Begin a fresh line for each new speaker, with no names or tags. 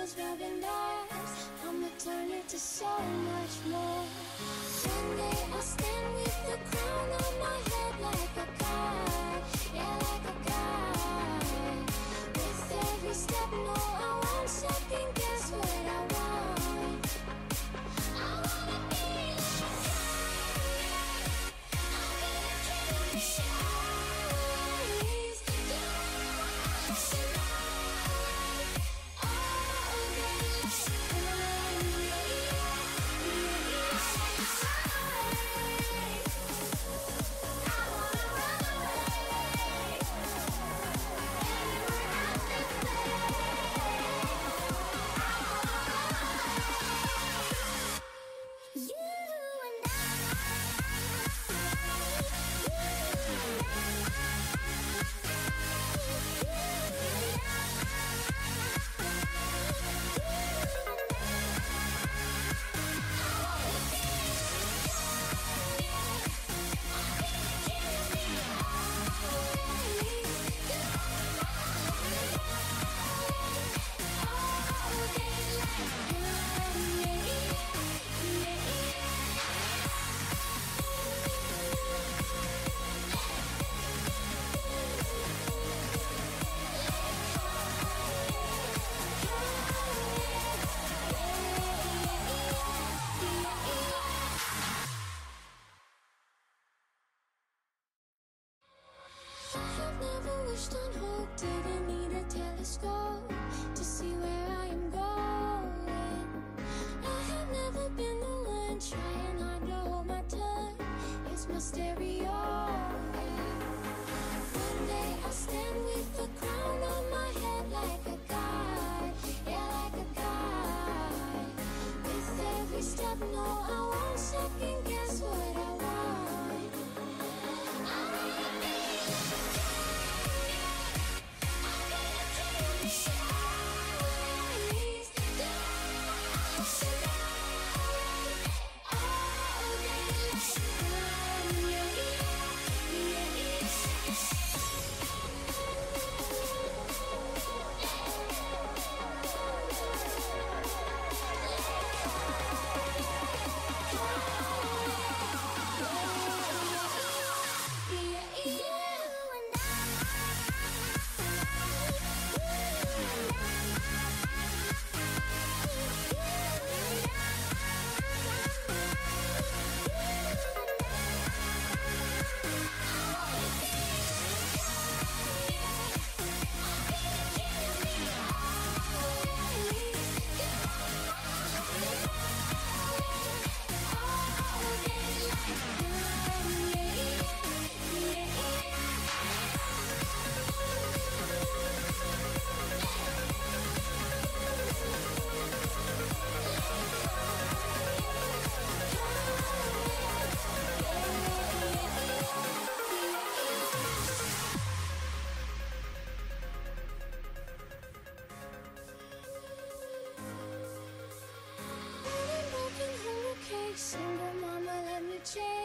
was rubbing dimes I'ma turn it to so much more. One day I'll stand with pushed on hold, didn't need a telescope to see where I am going. I have never been the one trying hard to hold my tongue. It's my stereo. Change